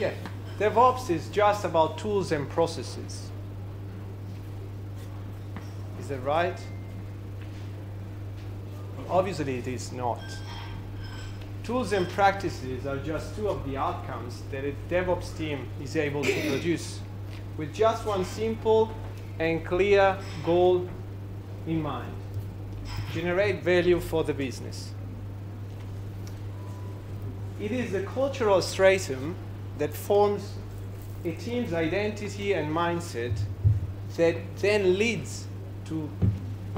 Yeah, DevOps is just about tools and processes. Is that right? Obviously, it is not. Tools and practices are just two of the outcomes that a DevOps team is able to produce with just one simple and clear goal in mind generate value for the business. It is the cultural stratum that forms a team's identity and mindset that then leads to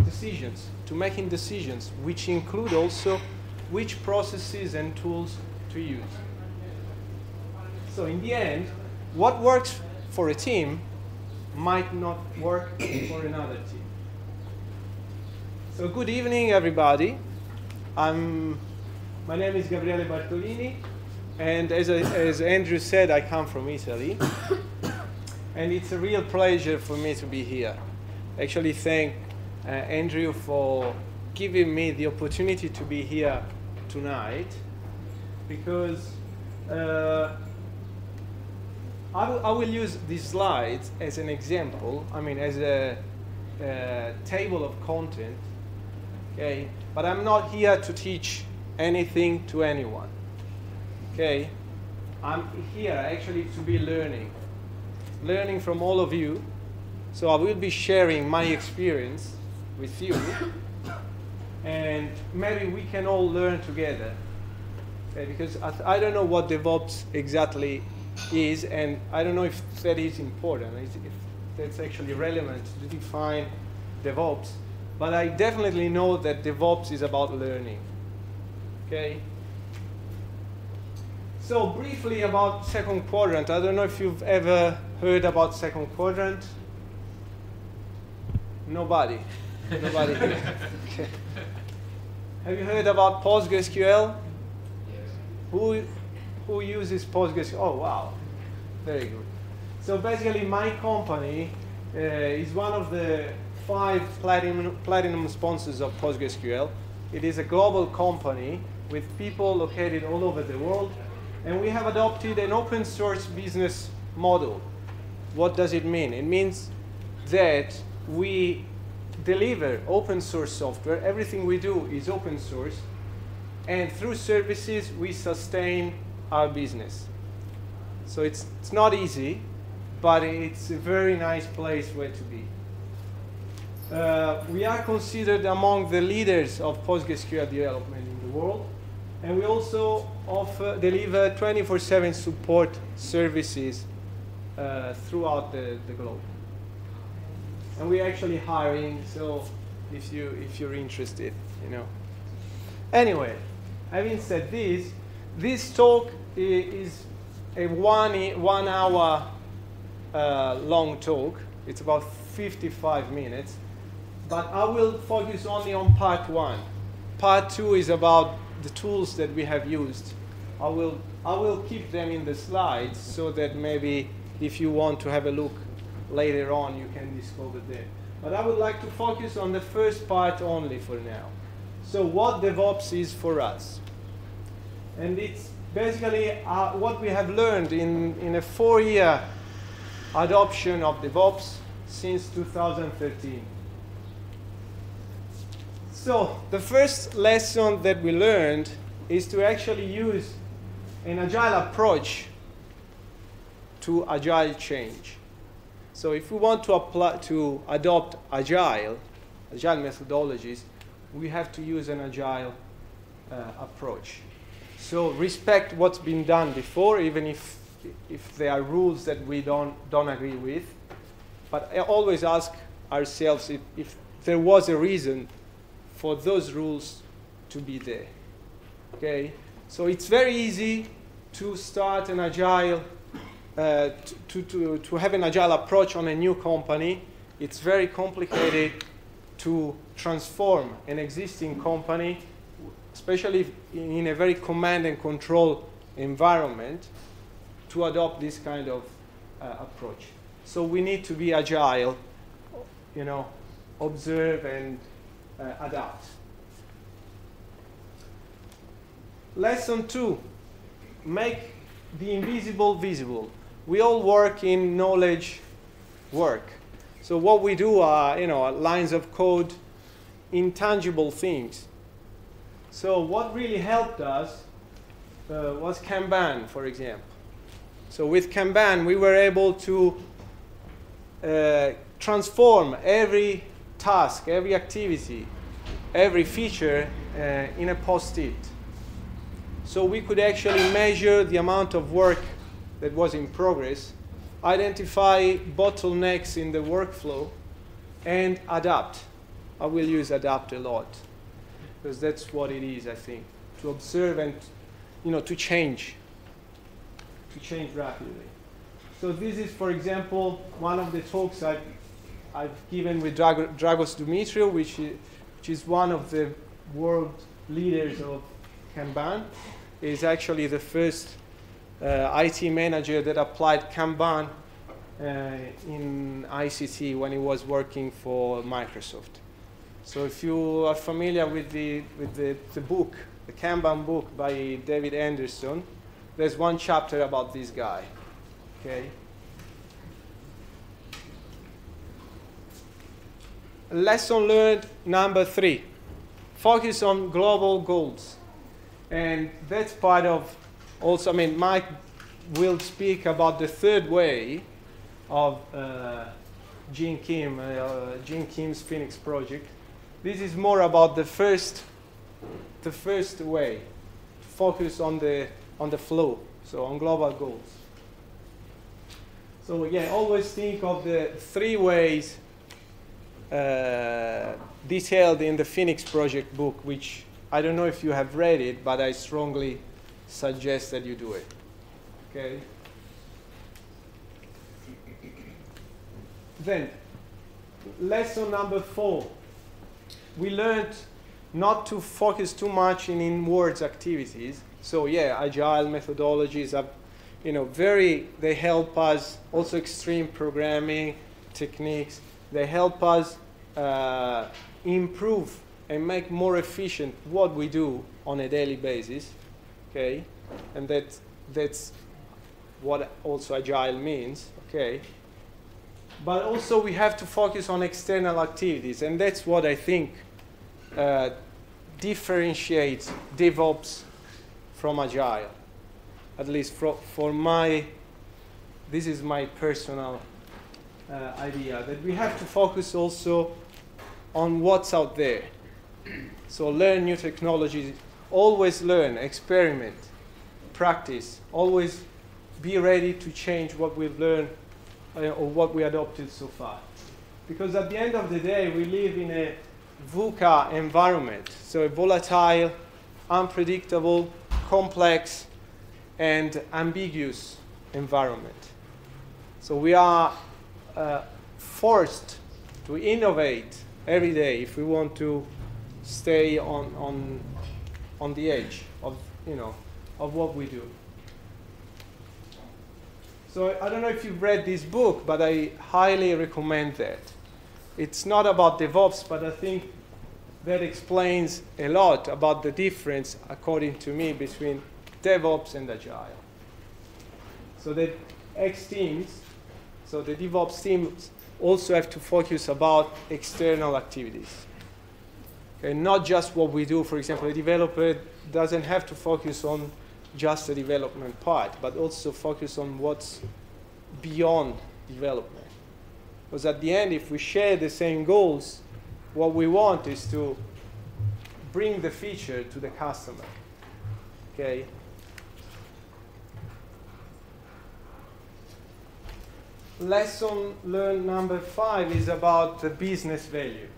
decisions, to making decisions, which include also which processes and tools to use. So in the end, what works for a team might not work for another team. So good evening, everybody. I'm, my name is Gabriele Bartolini, and as, as Andrew said, I come from Italy. and it's a real pleasure for me to be here. Actually, thank uh, Andrew for giving me the opportunity to be here tonight, because uh, I, will, I will use these slides as an example, I mean, as a, a table of content Okay? But I'm not here to teach anything to anyone. Okay? I'm here actually to be learning. Learning from all of you. So I will be sharing my experience with you. And maybe we can all learn together. Okay? Because I, I don't know what DevOps exactly is, and I don't know if that is important, if that's actually relevant to define DevOps. But I definitely know that DevOps is about learning. Okay? So briefly about second quadrant. I don't know if you've ever heard about second quadrant. Nobody. Nobody here. Okay. Have you heard about PostgreSQL? Yes. Who, who uses PostgreSQL? Oh, wow. Very good. So basically, my company uh, is one of the five platinum, platinum sponsors of PostgreSQL. It is a global company with people located all over the world, and we have adopted an open source business model. What does it mean? It means that we deliver open source software. Everything we do is open source, and through services we sustain our business. So it's, it's not easy, but it's a very nice place where to be. Uh, we are considered among the leaders of PostgreSQL development in the world. And we also offer, deliver 24-7 support services uh, throughout the, the globe. And we're actually hiring, so if, you, if you're interested, you know. Anyway, having said this, this talk is a one, one hour uh, long talk. It's about 55 minutes but I will focus only on part one. Part two is about the tools that we have used. I will, I will keep them in the slides so that maybe if you want to have a look later on, you can discover them. But I would like to focus on the first part only for now. So what DevOps is for us. And it's basically uh, what we have learned in, in a four-year adoption of DevOps since 2013. So the first lesson that we learned is to actually use an agile approach to agile change. So if we want to apply to adopt agile, agile methodologies, we have to use an agile uh, approach. So respect what's been done before, even if if there are rules that we don't don't agree with. But I always ask ourselves if, if there was a reason for those rules to be there. Okay, so it's very easy to start an agile, uh, to, to, to have an agile approach on a new company. It's very complicated to transform an existing company, especially in a very command and control environment, to adopt this kind of uh, approach. So we need to be agile, you know, observe and uh, adapt. Lesson two, make the invisible visible. We all work in knowledge work. So what we do are, you know, lines of code, intangible things. So what really helped us uh, was Kanban, for example. So with Kanban, we were able to uh, transform every task, every activity, every feature uh, in a post-it. So we could actually measure the amount of work that was in progress, identify bottlenecks in the workflow, and adapt. I will use adapt a lot because that's what it is, I think, to observe and you know to change, to change rapidly. So this is, for example, one of the talks I've, I've given with Dragos Dumitriu, which is, which is one of the world leaders of Kanban is actually the first uh, IT manager that applied Kanban uh, in ICT when he was working for Microsoft. So if you are familiar with the, with the, the book, the Kanban book by David Anderson, there's one chapter about this guy. Okay. Lesson learned number three. Focus on global goals. And that's part of also, I mean, Mike will speak about the third way of uh, Gene Kim, uh, Kim's Phoenix project. This is more about the first, the first way, focus on the, on the flow, so on global goals. So yeah, always think of the three ways uh, detailed in the Phoenix project book, which I don't know if you have read it, but I strongly suggest that you do it. Okay? Then, lesson number four. We learned not to focus too much in inwards activities. So yeah, agile methodologies are, you know, very, they help us, also extreme programming techniques, they help us uh, improve and make more efficient what we do on a daily basis, okay? And that, that's what also agile means, okay? But also we have to focus on external activities, and that's what I think uh, differentiates DevOps from agile. At least for, for my, this is my personal uh, idea, that we have to focus also on what's out there. So learn new technologies, always learn, experiment, practice, always be ready to change what we've learned uh, or what we adopted so far. Because at the end of the day, we live in a VUCA environment, so a volatile, unpredictable, complex, and ambiguous environment. So we are uh, forced to innovate every day if we want to stay on, on, on the edge of, you know, of what we do. So I don't know if you've read this book, but I highly recommend that. It's not about DevOps, but I think that explains a lot about the difference, according to me, between DevOps and Agile. So the X teams, so the DevOps teams also have to focus about external activities. Okay, not just what we do. For example, a developer doesn't have to focus on just the development part, but also focus on what's beyond development. Because at the end, if we share the same goals, what we want is to bring the feature to the customer. Okay? Lesson learned number five is about the business value,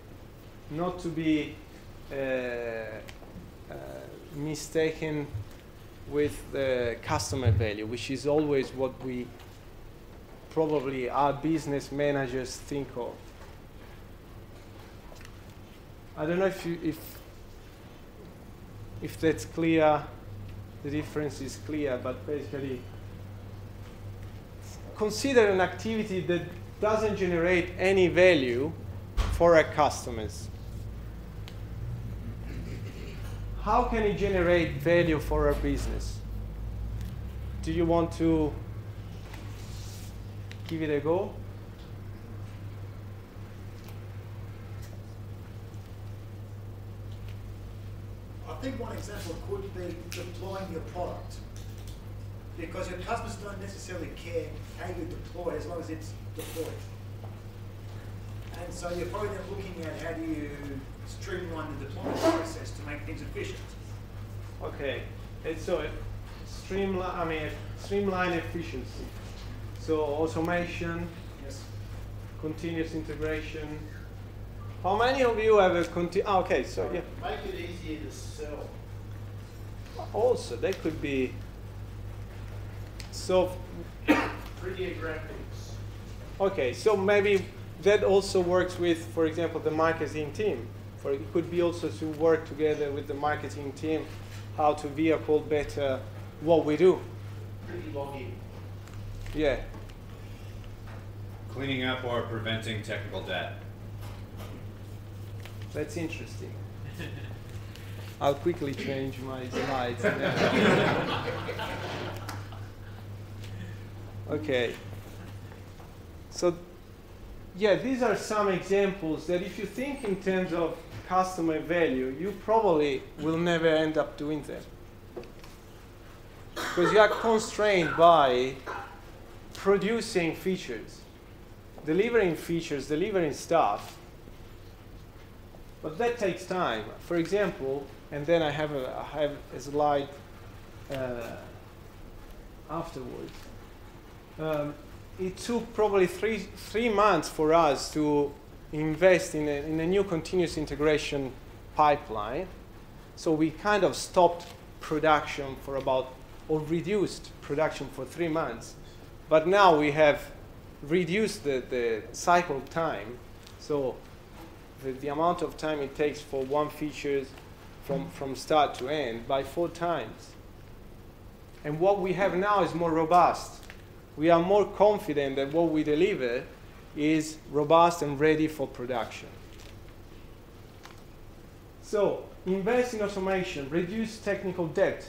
not to be uh, uh, mistaken with the customer value, which is always what we probably our business managers think of. I don't know if you, if if that's clear, the difference is clear, but basically consider an activity that doesn't generate any value for our customers. how can it generate value for our business? do you want to give it a go? I think one example could be deploying your product. Because your customers don't necessarily care how you deploy as long as it's deployed. And so you're probably then looking at how do you streamline the deployment process to make things efficient. Okay, and so streamline, I mean, streamline efficiency. So automation, Yes. continuous integration. How many of you have a conti- ah, okay, so yeah. Make it easier to sell. Also, that could be, so, Prettier graphics. okay, so maybe that also works with, for example, the marketing team. For it could be also to work together with the marketing team, how to vehicle better what we do. Pretty. Yeah. Cleaning up or preventing technical debt. That's interesting. I'll quickly change my slides. okay. So, yeah, these are some examples that if you think in terms of customer value, you probably will never end up doing them. Because you are constrained by producing features, delivering features, delivering stuff but that takes time. For example, and then I have a, I have a slide uh, afterwards. Um, it took probably three, three months for us to invest in a, in a new continuous integration pipeline. So we kind of stopped production for about, or reduced production for three months. But now we have reduced the, the cycle time. So the, the amount of time it takes for one feature from, from start to end by four times. And what we have now is more robust. We are more confident that what we deliver is robust and ready for production. So, invest in automation, reduce technical debt.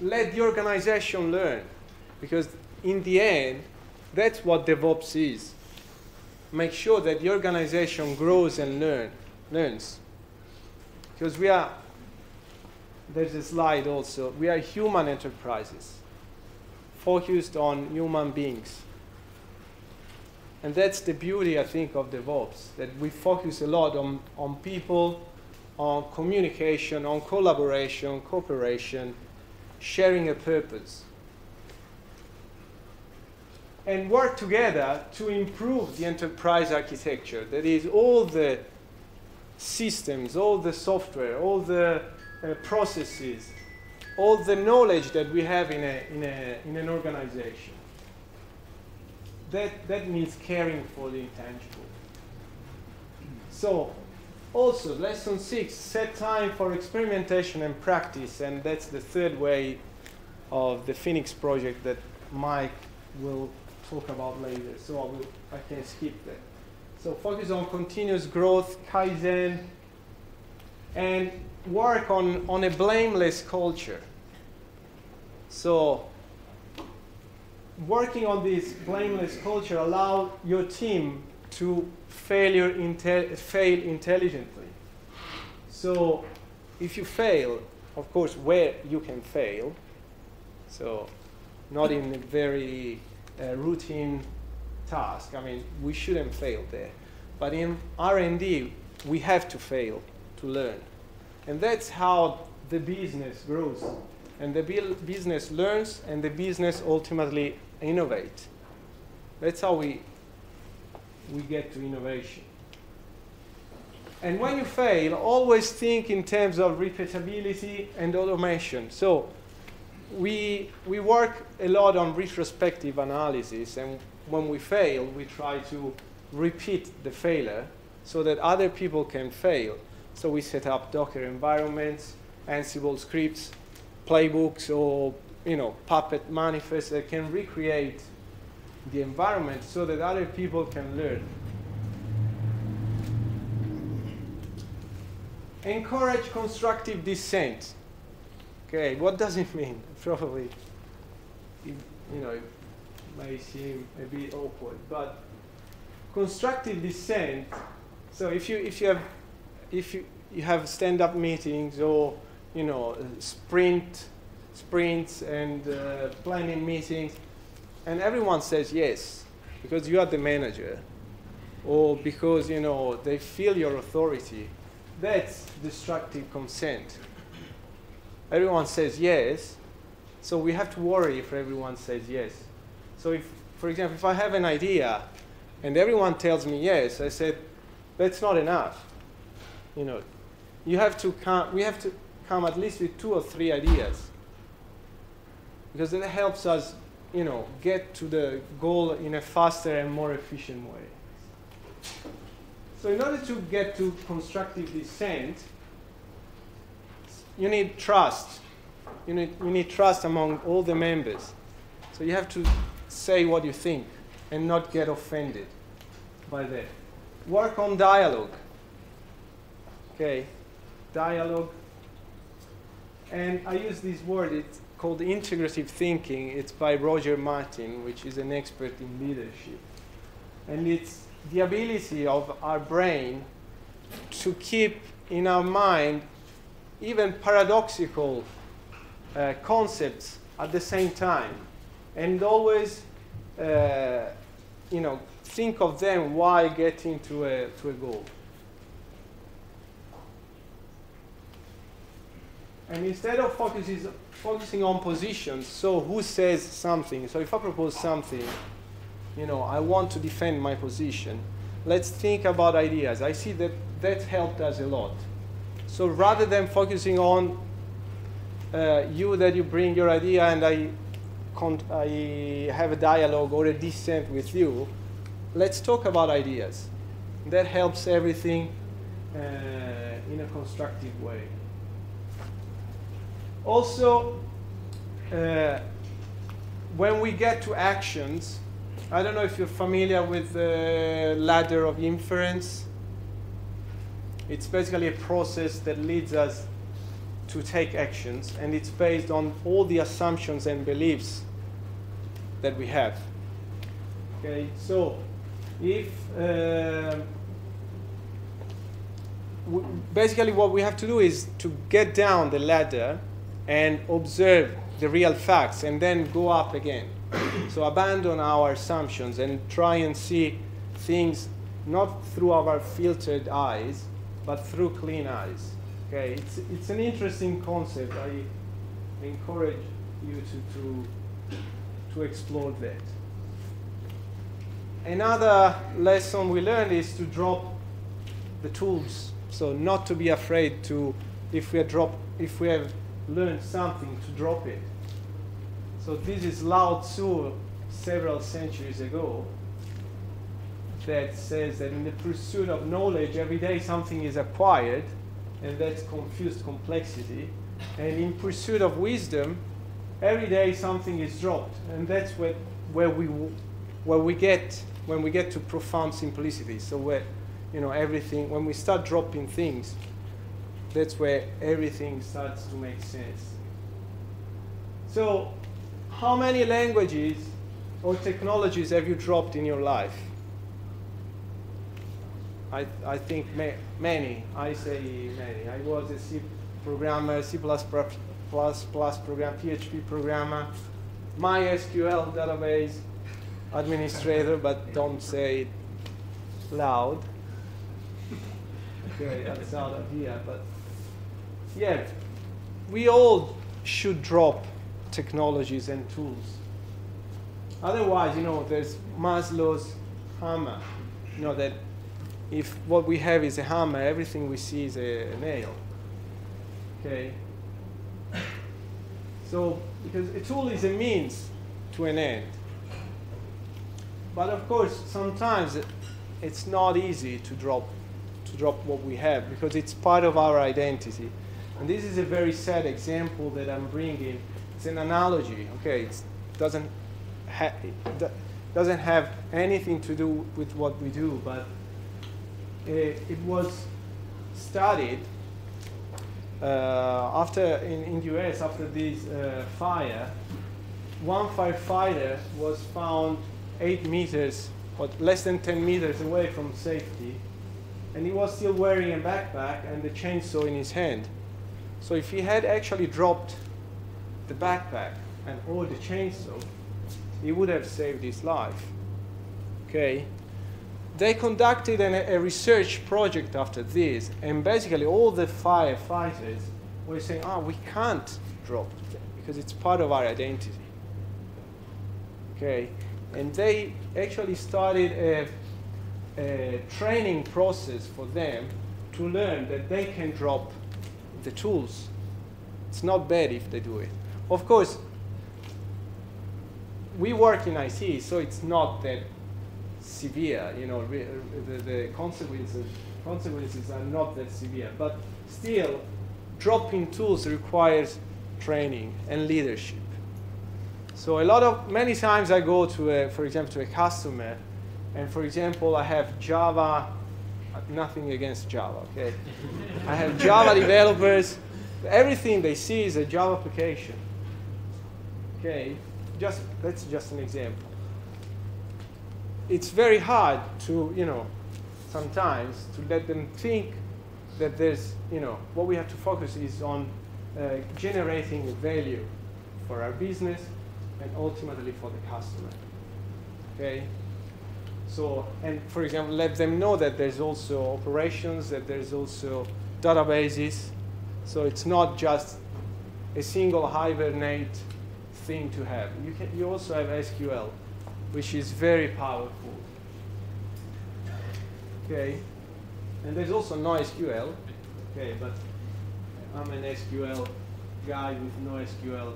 Let the organization learn, because in the end, that's what DevOps is make sure that the organization grows and learn, learns. Because we are, there's a slide also, we are human enterprises focused on human beings. And that's the beauty, I think, of DevOps, that we focus a lot on, on people, on communication, on collaboration, cooperation, sharing a purpose and work together to improve the enterprise architecture. That is, all the systems, all the software, all the uh, processes, all the knowledge that we have in, a, in, a, in an organization. That, that means caring for the intangible. So, also, lesson six, set time for experimentation and practice, and that's the third way of the Phoenix project that Mike will talk about later, so I, will, I can skip that. So focus on continuous growth, Kaizen, and work on, on a blameless culture. So working on this blameless culture allow your team to failure fail intelligently. So if you fail, of course, where you can fail, so not in a very uh, routine task. I mean, we shouldn't fail there. But in R&D, we have to fail to learn. And that's how the business grows. And the business learns, and the business ultimately innovate. That's how we, we get to innovation. And when you fail, always think in terms of repeatability and automation. So we, we work a lot on retrospective analysis, and when we fail, we try to repeat the failure so that other people can fail. So we set up Docker environments, Ansible scripts, playbooks, or you know, Puppet manifests that can recreate the environment so that other people can learn. Encourage constructive dissent. Okay, what does it mean? Probably, it, you know, it may seem a bit awkward, but constructive dissent. So if you if you have if you, you have stand-up meetings or you know sprint sprints and uh, planning meetings, and everyone says yes because you are the manager, or because you know they feel your authority. That's destructive consent. Everyone says yes, so we have to worry if everyone says yes. So if, for example, if I have an idea and everyone tells me yes, I said that's not enough. You know, you have to. We have to come at least with two or three ideas because that helps us, you know, get to the goal in a faster and more efficient way. So in order to get to constructive dissent, you need trust. You need, you need trust among all the members. So you have to say what you think and not get offended by that. Work on dialogue. Okay, dialogue. And I use this word, it's called integrative thinking. It's by Roger Martin, which is an expert in leadership. And it's the ability of our brain to keep in our mind even paradoxical uh, concepts at the same time and always uh, you know think of them while getting to a, to a goal and instead of focuses, focusing on positions so who says something so if i propose something you know i want to defend my position let's think about ideas i see that that helped us a lot so rather than focusing on uh, you that you bring your idea and I, I have a dialogue or a dissent with you, let's talk about ideas. That helps everything uh, in a constructive way. Also, uh, when we get to actions, I don't know if you're familiar with the ladder of inference. It's basically a process that leads us to take actions, and it's based on all the assumptions and beliefs that we have. Okay, so if uh, basically what we have to do is to get down the ladder and observe the real facts and then go up again. so abandon our assumptions and try and see things not through our filtered eyes, but through clean eyes. Okay, it's, it's an interesting concept. I encourage you to, to, to explore that. Another lesson we learned is to drop the tools. So not to be afraid to, if we, drop, if we have learned something, to drop it. So this is Lao Tzu several centuries ago that says that in the pursuit of knowledge, every day something is acquired, and that's confused complexity. And in pursuit of wisdom, every day something is dropped, and that's where, where we where we get when we get to profound simplicity. So where you know everything when we start dropping things, that's where everything starts to make sense. So, how many languages or technologies have you dropped in your life? I, I think ma many. I say many. I was a C programmer, C++ program, PHP programmer, MySQL database administrator, but don't say it loud. Okay, that's out of here. But yeah, we all should drop technologies and tools. Otherwise, you know, there's Maslow's hammer, you know, that if what we have is a hammer, everything we see is a, nail. Okay? So, because a tool is a means to an end. But of course, sometimes it's not easy to drop, to drop what we have because it's part of our identity. And this is a very sad example that I'm bringing. It's an analogy, okay? It doesn't, ha it doesn't have anything to do with what we do, but uh, it was studied uh, after in, in US after this uh, fire, one firefighter was found eight meters or less than 10 meters away from safety, and he was still wearing a backpack and the chainsaw in his hand. So if he had actually dropped the backpack and all the chainsaw, he would have saved his life. Okay. They conducted an, a research project after this, and basically all the firefighters were saying, "Ah, oh, we can't drop because it's part of our identity." Okay, and they actually started a, a training process for them to learn that they can drop the tools. It's not bad if they do it. Of course, we work in IC, so it's not that severe. You know, the, the consequences consequences are not that severe. But still, dropping tools requires training and leadership. So a lot of many times I go to, a, for example, to a customer, and for example, I have Java. Nothing against Java, okay? I have Java developers. Everything they see is a Java application. Okay, just that's just an example. It's very hard to, you know, sometimes to let them think that there's, you know, what we have to focus is on uh, generating value for our business and ultimately for the customer. Okay? So, and for example, let them know that there's also operations, that there's also databases. So it's not just a single Hibernate thing to have. You, can, you also have SQL, which is very powerful. Okay, and there's also NoSQL. Okay, but I'm an SQL guy with NoSQL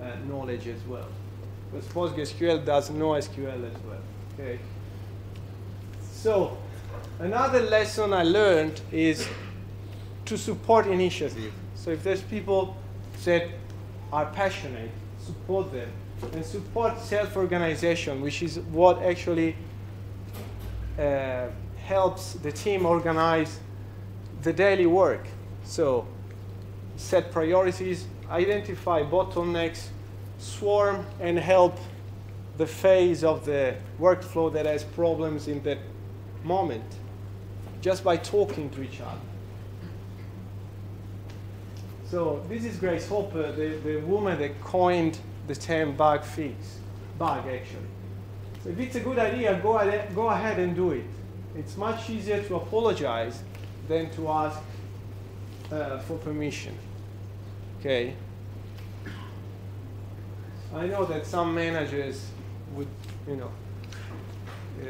uh, knowledge as well. Because PostgreSQL does NoSQL as well. Okay. So another lesson I learned is to support initiative. So if there's people that are passionate, support them and support self-organization, which is what actually uh, helps the team organize the daily work. So set priorities, identify bottlenecks, swarm and help the phase of the workflow that has problems in that moment just by talking to each other. So this is Grace Hopper, the, the woman that coined the term bug fix, bug actually. So if it's a good idea, go ahead, go ahead and do it. It's much easier to apologize than to ask uh, for permission. Okay. I know that some managers would, you know, uh,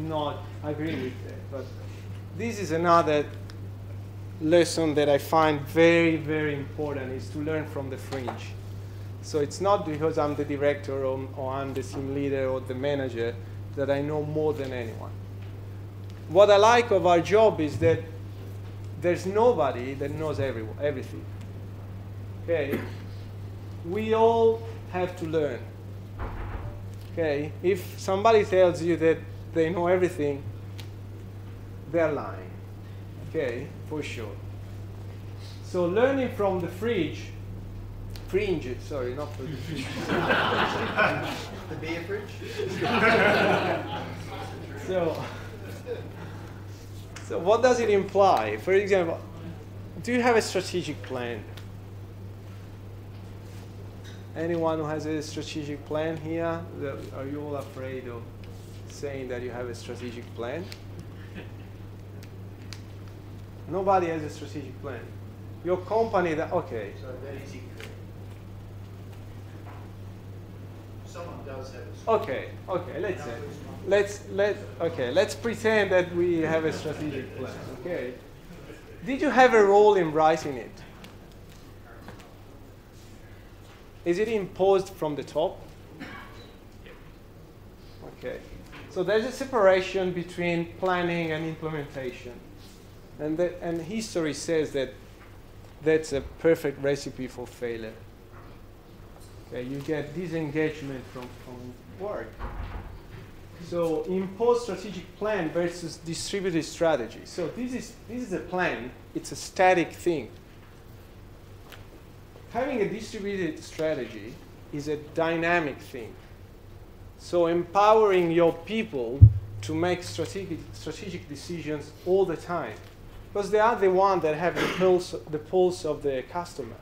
not agree with that, but this is another lesson that I find very, very important is to learn from the fringe. So it's not because I'm the director or, or, I'm the team leader or the manager that I know more than anyone. What I like of our job is that there's nobody that knows every, everything. Okay? We all have to learn. Okay? If somebody tells you that they know everything, they're lying. Okay? For sure. So learning from the fridge, fringe, sorry, not the fridge. the beer fridge? so, so what does it imply? For example, do you have a strategic plan? Anyone who has a strategic plan here? Are you all afraid of saying that you have a strategic plan? Nobody has a strategic plan. Your company that okay. So that is. Someone does have a. Okay, okay, let's say. Let's let okay, let's pretend that we have a strategic plan. Okay. Did you have a role in writing it? Is it imposed from the top? Okay. So there's a separation between planning and implementation. And, that, and history says that that's a perfect recipe for failure. Okay, you get disengagement from, from work. So impose strategic plan versus distributed strategy. So this is this is a plan. It's a static thing. Having a distributed strategy is a dynamic thing. So empowering your people to make strategic, strategic decisions all the time. Because they are the ones that have the pulse, the pulse of the customer.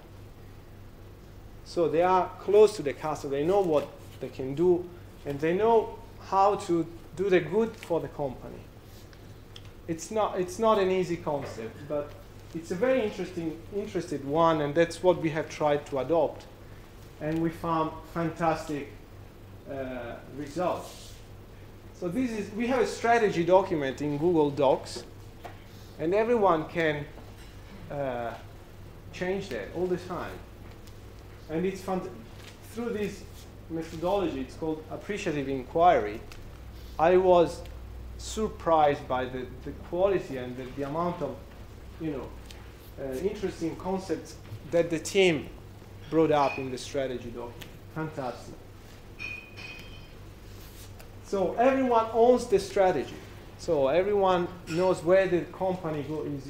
So they are close to the customer. They know what they can do, and they know how to do the good for the company. It's not, it's not an easy concept, but it's a very interesting, interested one, and that's what we have tried to adopt. And we found fantastic uh, results. So this is, we have a strategy document in Google Docs, and everyone can uh, change that all the time. And it's fun through this methodology, it's called appreciative inquiry. I was surprised by the, the quality and the, the amount of, you know, uh, interesting concepts that the team brought up in the strategy document. Fantastic. So everyone owns the strategy. So everyone knows where the company go is,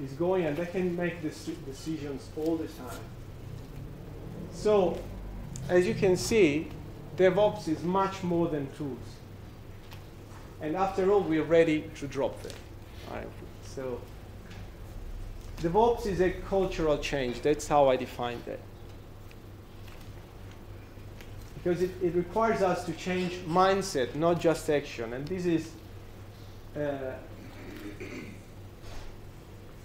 is going and they can make decisions all the time. So as you can see, DevOps is much more than tools. And after all, we're ready to drop them. Right. So DevOps is a cultural change. That's how I define that because it, it requires us to change mindset, not just action. And this is uh,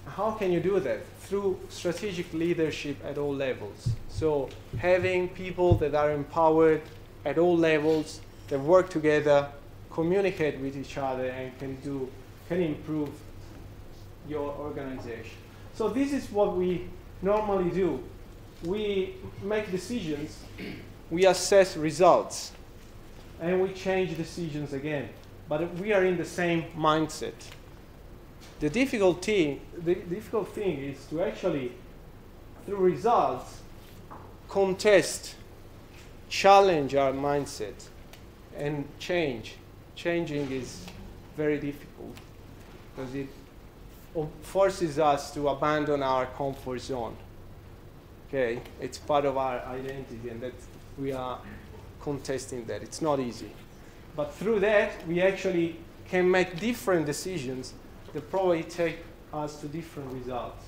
how can you do that? Through strategic leadership at all levels. So having people that are empowered at all levels, that work together, communicate with each other, and can do can improve your organization. So this is what we normally do. We make decisions we assess results and we change decisions again. But we are in the same mindset. The difficulty, the difficult thing is to actually, through results, contest, challenge our mindset, and change. Changing is very difficult because it forces us to abandon our comfort zone. Okay, it's part of our identity, and that's we are contesting that. It's not easy. But through that, we actually can make different decisions that probably take us to different results.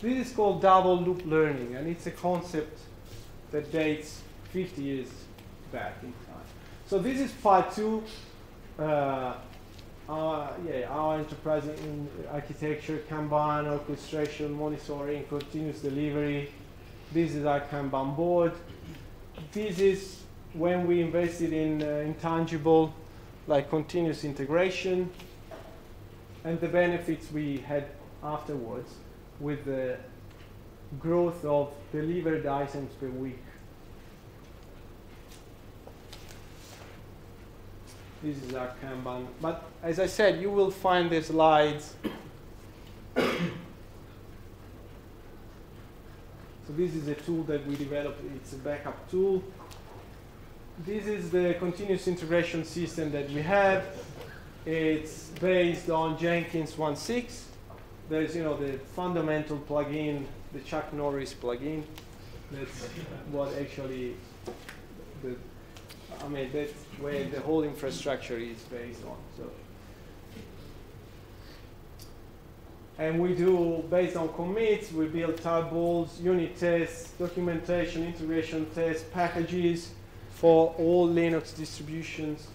This is called double loop learning, and it's a concept that dates 50 years back in time. So this is part two. Uh, our, yeah, our enterprise in architecture, Kanban, orchestration, monitoring, continuous delivery. This is our Kanban board this is when we invested in uh, intangible like continuous integration and the benefits we had afterwards with the growth of delivered items per week. This is our Kanban. But as I said, you will find the slides So this is a tool that we developed. It's a backup tool. This is the continuous integration system that we have. It's based on Jenkins 1.6. There's, you know, the fundamental plugin, the Chuck Norris plugin. That's what actually, the, I mean, that's where the whole infrastructure is based on. So And we do, based on commits, we build tarballs, unit tests, documentation, integration tests, packages for all Linux distributions,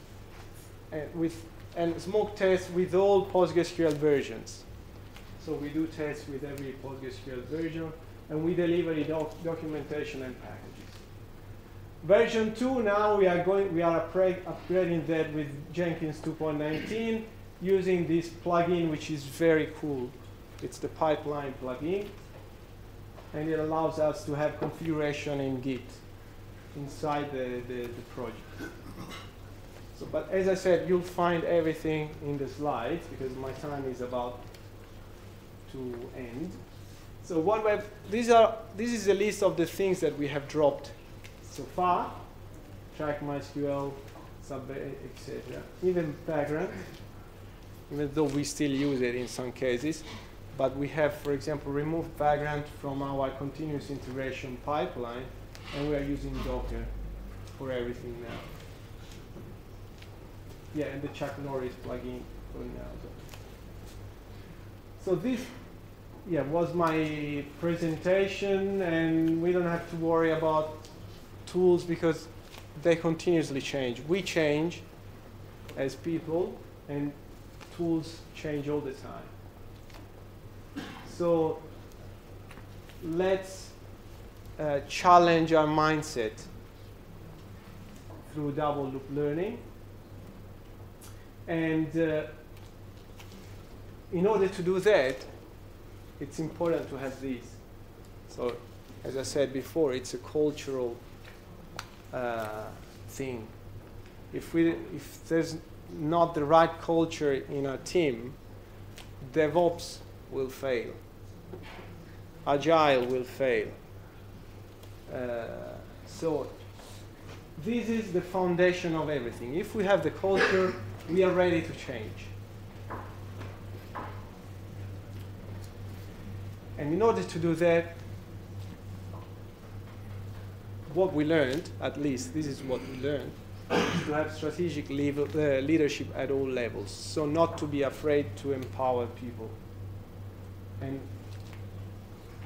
and, with, and smoke tests with all PostgreSQL versions. So we do tests with every PostgreSQL version, and we deliver doc documentation and packages. Version 2, now we are going, we are upgrading that with Jenkins 2.19 using this plugin, which is very cool. It's the pipeline plugin, and it allows us to have configuration in Git inside the, the, the project. So, but as I said, you'll find everything in the slides because my time is about to end. So what we these are, this is a list of the things that we have dropped so far. Trac MySQL, sub etc. Even background, even though we still use it in some cases, but we have, for example, removed Vagrant from our continuous integration pipeline, and we are using Docker for everything now. Yeah, and the Chuck Norris plugin for now. So this, yeah, was my presentation, and we don't have to worry about tools because they continuously change. We change as people, and tools change all the time. So let's uh, challenge our mindset through double loop learning. And uh, in order to do that, it's important to have these. So, as I said before, it's a cultural uh, thing. If, we, if there's not the right culture in our team, DevOps will fail. Agile will fail. Uh, so this is the foundation of everything. If we have the culture, we are ready to change. And in order to do that, what we learned, at least this is what we learned, is to have strategic level, uh, leadership at all levels. So not to be afraid to empower people. And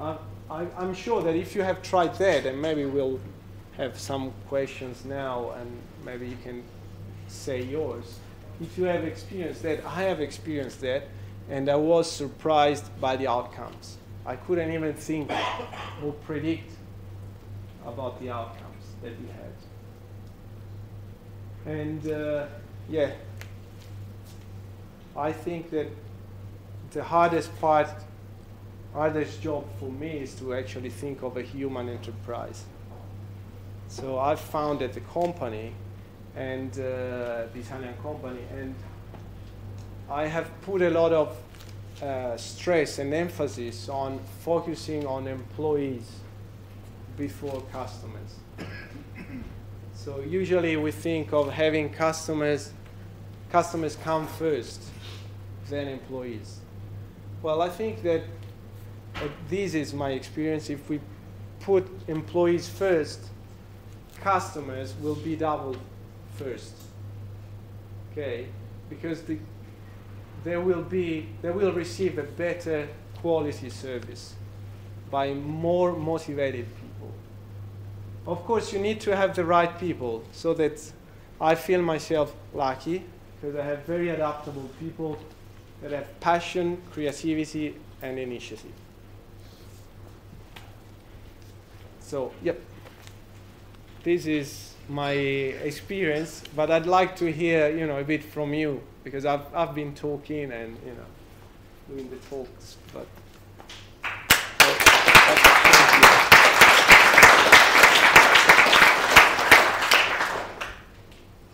I, I'm sure that if you have tried that, and maybe we'll have some questions now, and maybe you can say yours. If you have experienced that, I have experienced that, and I was surprised by the outcomes. I couldn't even think or predict about the outcomes that we had. And uh, yeah, I think that the hardest part, hardest job for me is to actually think of a human enterprise. So I founded the company and uh, the Italian company, and I have put a lot of uh, stress and emphasis on focusing on employees before customers. so usually we think of having customers, customers come first, then employees. Well, I think that this is my experience. If we put employees first, customers will be doubled first. Okay, because the, they will be they will receive a better quality service by more motivated people. Of course, you need to have the right people so that I feel myself lucky because I have very adaptable people that have passion, creativity, and initiative. So, yep, this is my experience, but I'd like to hear, you know, a bit from you because I've, I've been talking and, you know, doing the talks, but.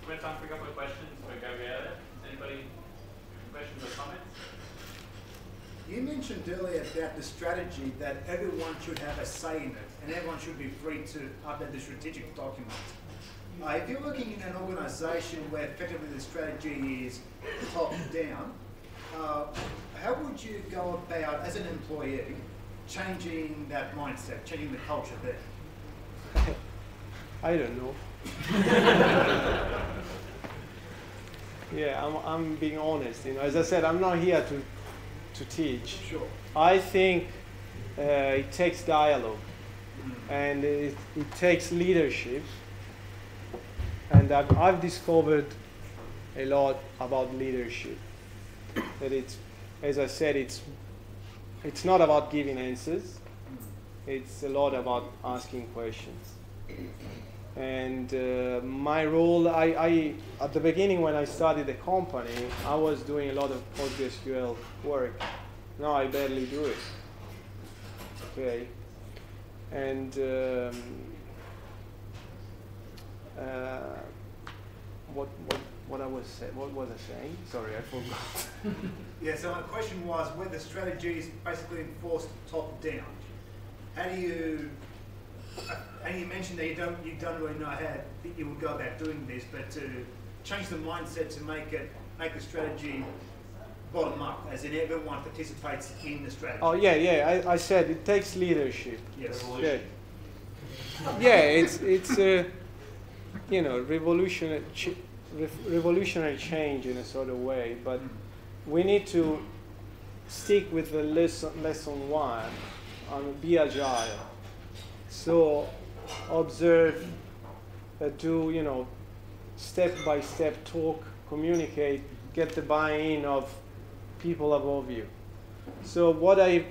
We have time for a couple of questions for Gabriele. Anybody, questions or comments? You mentioned earlier about the strategy that everyone should have a say in it and everyone should be free to update the strategic document. Uh, if you're looking in an organisation where effectively the strategy is top down, uh, how would you go about, as an employee, changing that mindset, changing the culture there? I don't know. yeah, I'm, I'm being honest. You know, as I said, I'm not here to, to teach. Sure. I think uh, it takes dialogue and it, it takes leadership. And I've, I've discovered a lot about leadership. That it's, as I said, it's, it's not about giving answers. It's a lot about asking questions. And uh, my role, I, I, at the beginning when I started the company, I was doing a lot of PostgreSQL work. Now I barely do it. Okay. And um, uh, what, what, what I was say, what was I saying? Sorry, I forgot. Yeah, so my question was whether strategy is basically enforced top down. How do you, and you mentioned that you don't, you don't really know how that you would go about doing this, but to change the mindset to make it make the strategy bottom up, as in everyone participates in the strategy. Oh yeah, yeah. I, I said it takes leadership. Yes. Yeah. Yeah, it's it's a you know revolutionary ch- rev- revolutionary change in a sort of way, but hmm. we need to stick with the lesson lesson one and be agile. So observe, uh, do you know, step by step talk, communicate, get the buy-in of people above you. So what I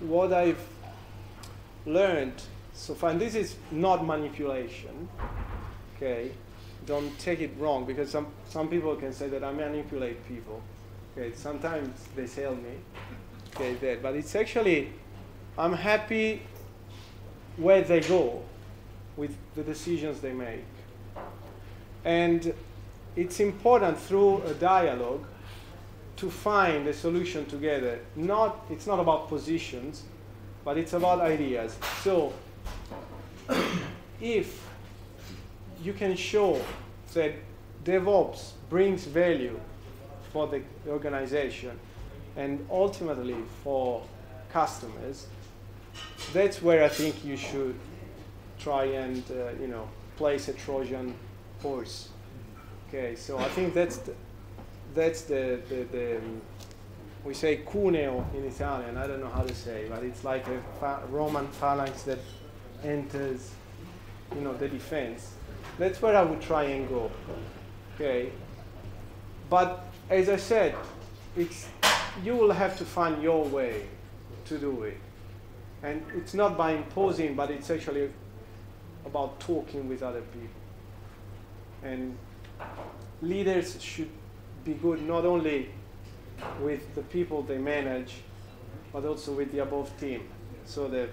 what I've learned so far, and this is not manipulation. Okay, don't take it wrong because some some people can say that I manipulate people. Okay, sometimes they tell me. Okay, that, but it's actually I'm happy where they go with the decisions they make, and it's important through a dialogue to find a solution together. Not, it's not about positions, but it's about ideas. So, if you can show that DevOps brings value for the organization and ultimately for customers, that's where I think you should try and uh, you know place a Trojan horse. Okay, so I think that's the, that's the, the, the um, we say cuneo in Italian. I don't know how to say, but it's like a Roman phalanx that enters, you know, the defense. That's where I would try and go. Okay, but as I said, it's you will have to find your way to do it, and it's not by imposing, but it's actually about talking with other people. And leaders should be good not only with the people they manage, but also with the above team. So that,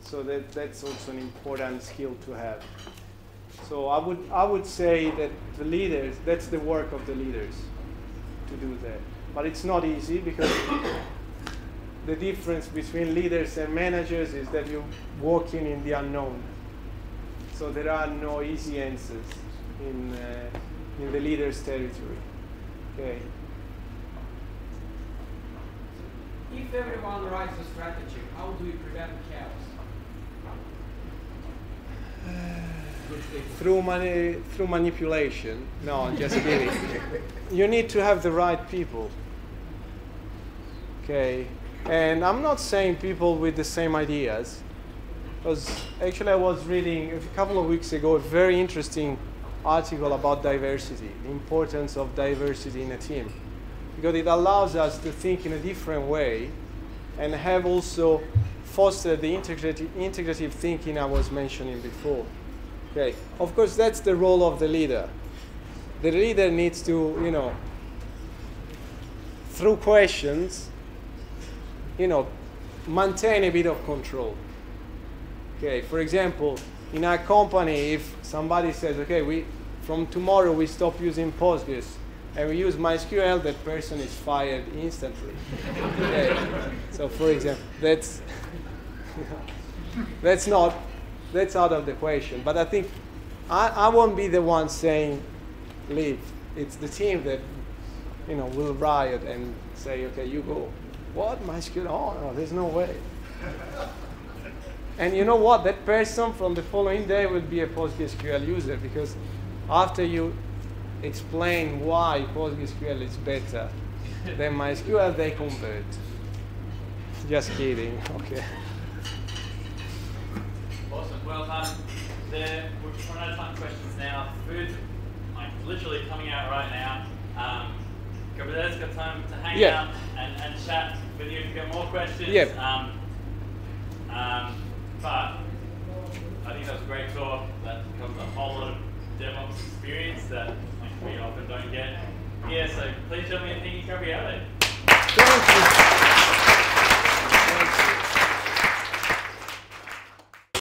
so that that's also an important skill to have. So I would I would say that the leaders that's the work of the leaders to do that. But it's not easy because the difference between leaders and managers is that you're walking in the unknown. So there are no easy answers in uh, in the leader's territory. Okay. If everyone writes a strategy, how do you prevent chaos? through mani- through manipulation. No, I'm just kidding. you need to have the right people. Okay, and I'm not saying people with the same ideas, because actually I was reading a couple of weeks ago a very interesting article about diversity, the importance of diversity in a team, because it allows us to think in a different way, and have also fostered the integrative, integrative thinking I was mentioning before. Okay. Of course, that's the role of the leader. The leader needs to, you know, through questions, you know, maintain a bit of control. Okay. For example, in our company, if somebody says, okay, we from tomorrow we stop using Postgres and we use MySQL, that person is fired instantly. okay. So, for example, that's that's not that's out of the question. But I think I, I won't be the one saying leave. It's the team that you know will riot and say, okay, you go. What MySQL? Oh no, there's no way. and you know what? That person from the following day will be a PostgreSQL user because after you explain why PostgreSQL is better than MySQL, they convert. Just kidding. Okay. Awesome. Well, um, there, we're out of time questions now. Food, like literally coming out right now. Um, Gabriel's got time to hang Yeah. out and, and chat with you if you've got more questions. Yeah. Um, um, but I think that was a great talk. That covers a whole lot of DevOps experience that we often don't get Yeah, So please join me in thanking Gabriele. Thank you.